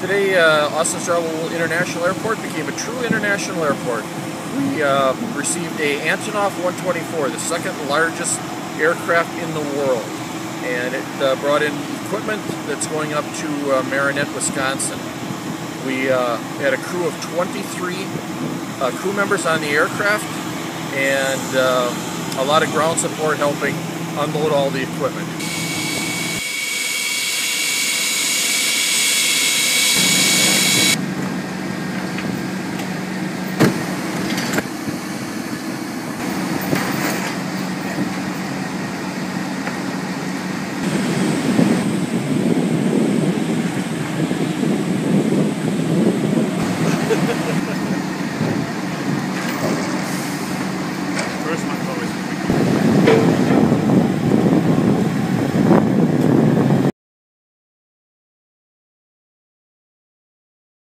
Today, uh, Austin Straubel International Airport became a true international airport. We uh, received a Antonov 124, the second largest aircraft in the world, and it uh, brought in equipment that's going up to uh, Marinette, Wisconsin. We uh, had a crew of 23 uh, crew members on the aircraft, and a lot of ground support helping unload all the equipment.